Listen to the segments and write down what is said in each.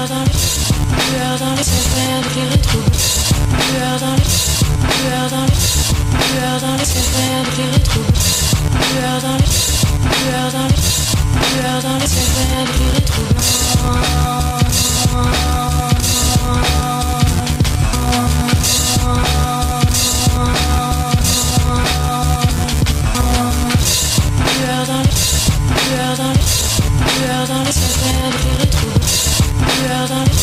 Lueur dans les, lueur dans les dans les, lueur dans les, lueur dans les dans les, dans les, lueur dans les. Lueur dans les, dans les, lueur dans les. Lueur dans les, You are dans les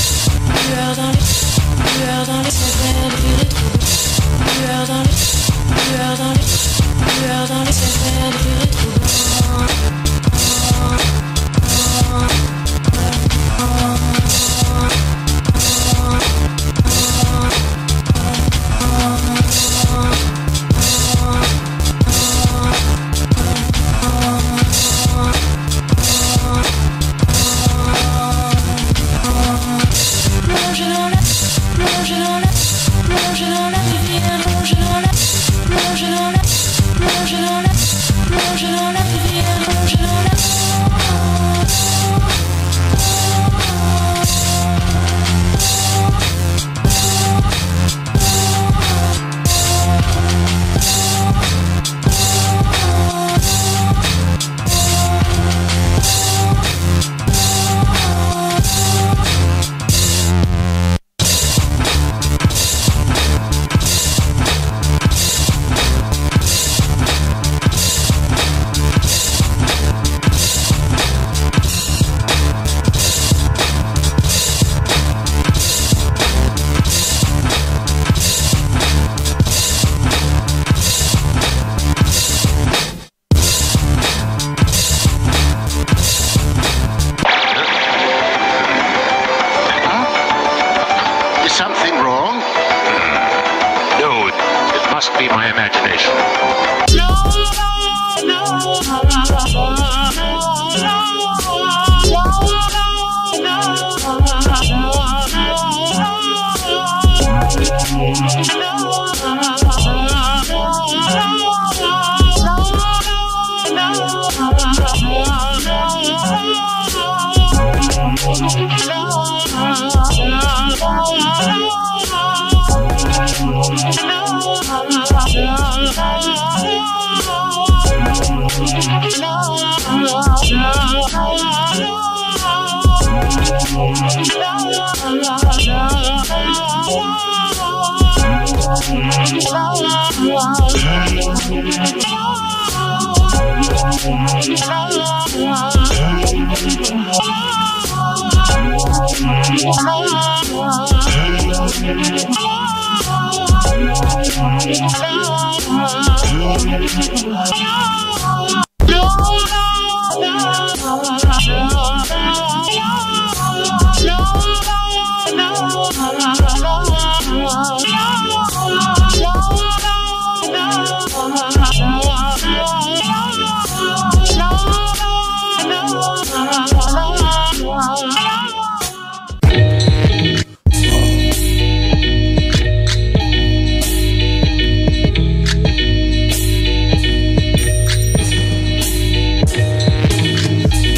Oh,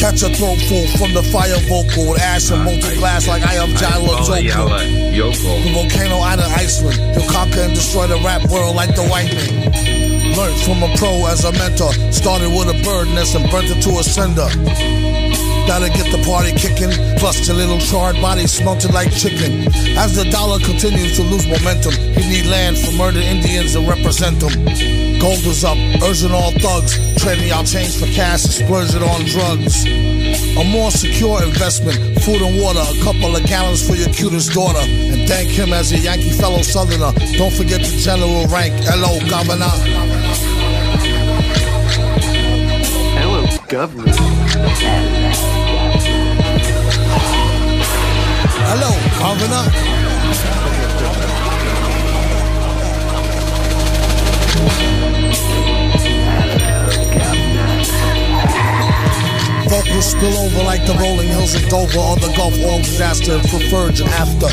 Catch a throat full from the fire vocal with ash and molten glass like I am Jalo Joko. The volcano out of Iceland. He'll conquer and destroy the rap world like the white man. Learned from a pro as a mentor. Started with a bird nest and burnt it to a cinder. Gotta get the party kicking. Plus your little charred body smelted like chicken. As the dollar continues to lose momentum, he need land for murdered Indians to represent them. Gold is up, urging all thugs. Trading out change for cash and splurging on drugs. A more secure investment, food and water, a couple of gallons for your cutest daughter. And thank him as a Yankee fellow Southerner. Don't forget the general rank. Hello, Governor. Governor. Hello, Governor. Vocals spill over like the rolling hills of Dover or the Gulf Oil disaster for virgin after.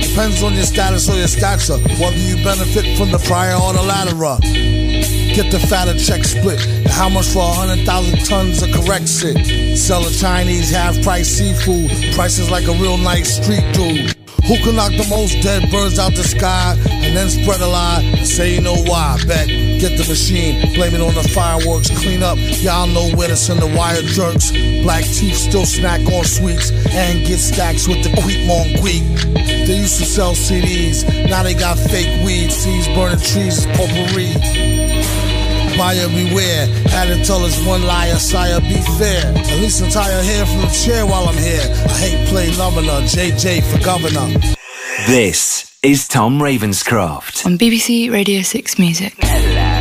Depends on your status or your stature, whether you benefit from the prior or the latter. Get the fatter check split. How much for a hundred thousand tons of correct shit? Sell a Chinese half price seafood. Prices like a real nice street dude. Who can knock the most dead birds out the sky and then spread a lie and say you know why? Bet, get the machine, blame it on the fireworks, clean up. Y'all know where to send the wire jerks. Black teeth still snack on sweets and get stacks with the quick mon quick. They used to sell CDs, now they got fake weed. Seeds burning trees is potpourri. Buyer beware, had to tell us one liar, sire, be fair. At least I'm tired here from the chair while I'm here. I hate play governor, JJ for governor. This is Tom Ravenscroft. On BBC Radio 6 Music. yeah,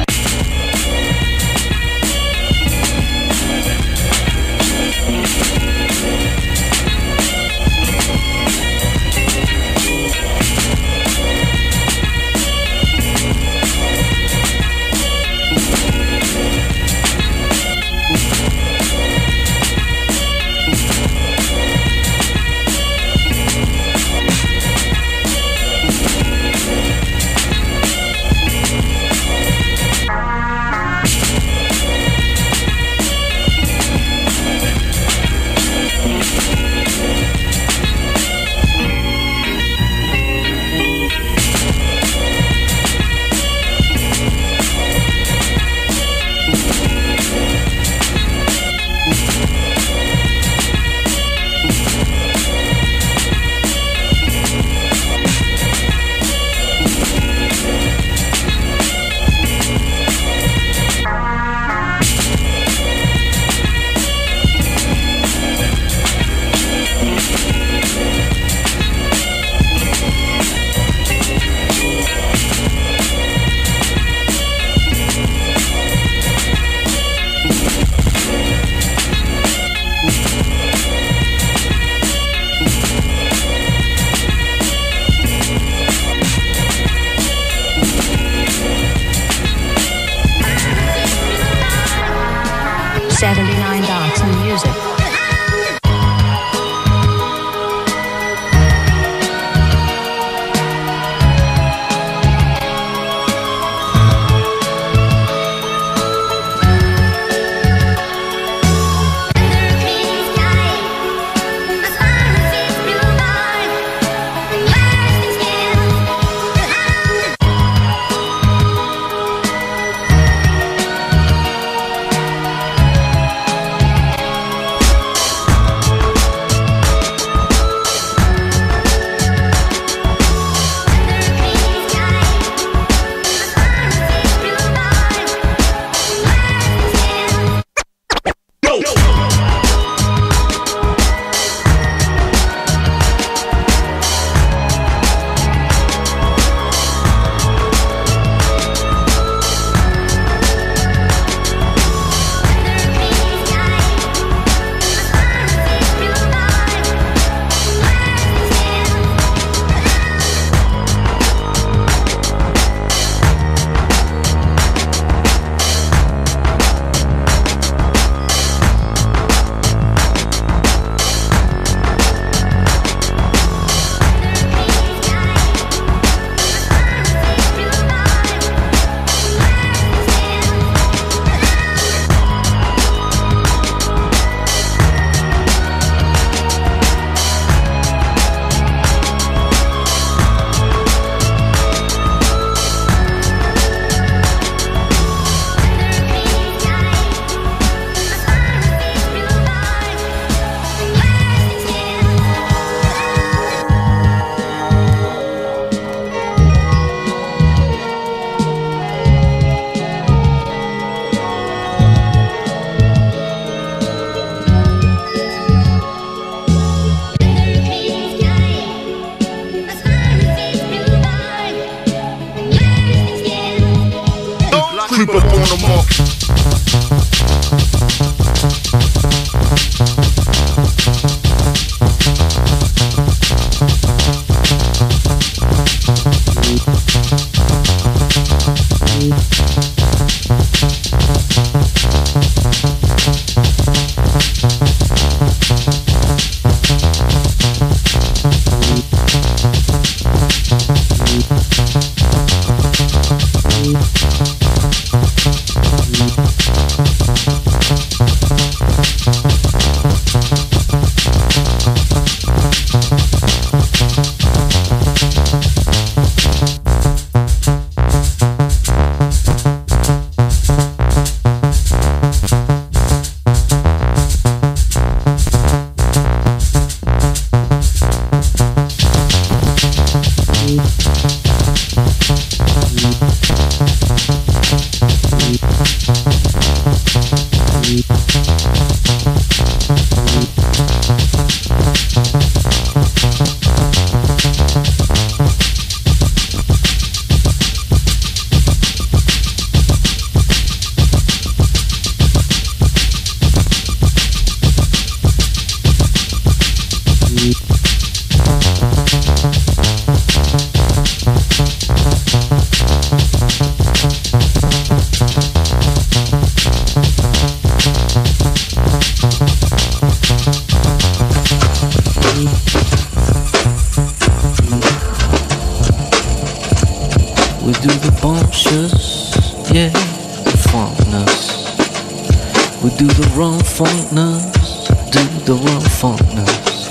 funkness, do the wrong funkness.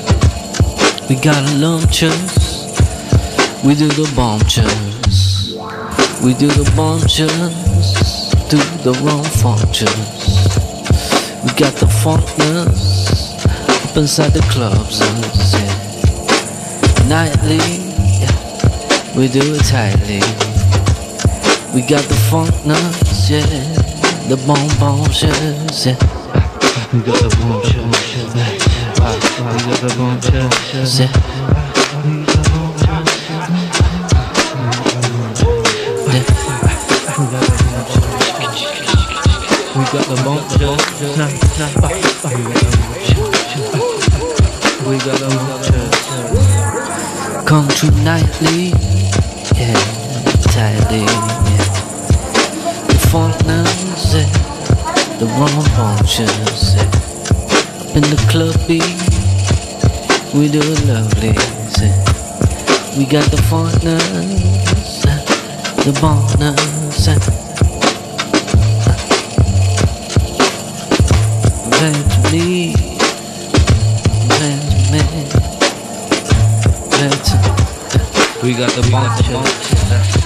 We got lumptures, we do the bumptures. We do the bumptures, do the wrong functions. We got the funkness up inside the clubs, yeah. Nightly, we do it tightly. We got the funkness, yeah, the bomb bombs, yeah. We got the bombs, yeah. We got the bombs, yeah. We got the bumptures, we got the bumptures. Come true nightly, yeah, tightly, yeah. The yeah, the wrong yeah. Up in the club, we do lovely. We got the funkness, yeah, the me, yeah. me, eventually, me. We got the bunch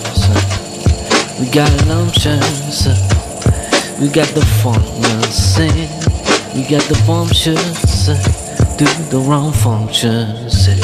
Uh, we got uh, we got the and we got the bumptious, uh, do the wrong functions.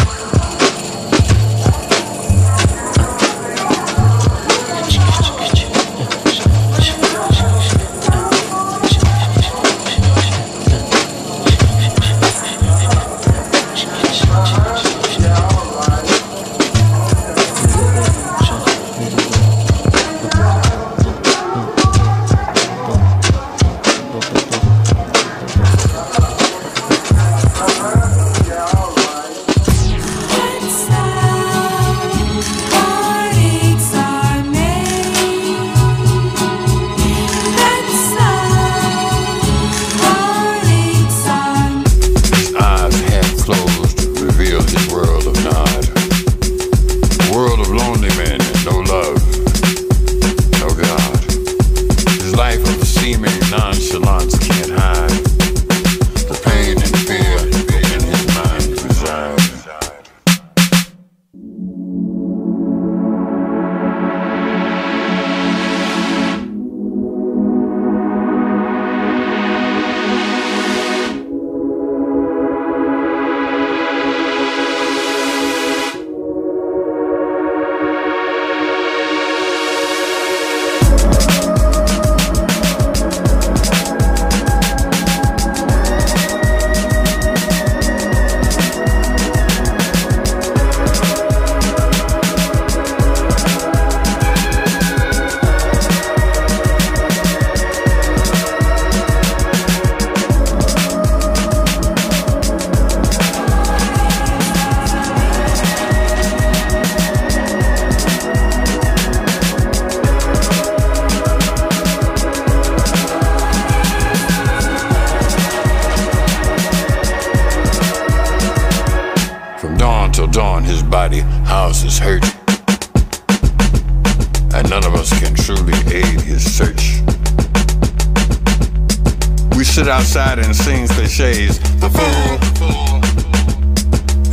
Cliches. The fool.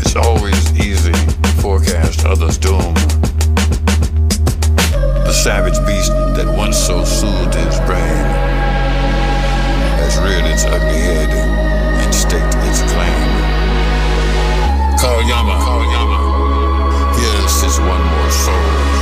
It's always easy to forecast others' doom. The savage beast that once so soothed his brain has reared its ugly head and staked its claim. Call Yama. Call. Here's his one more soul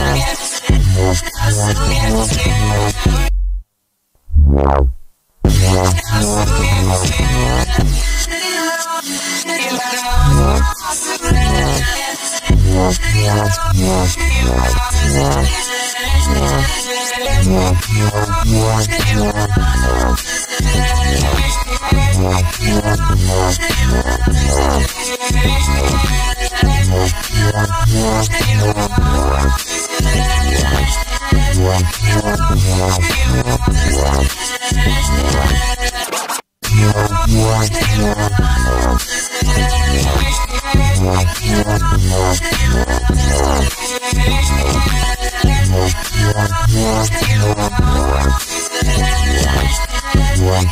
Yeah. Yeah. Wow.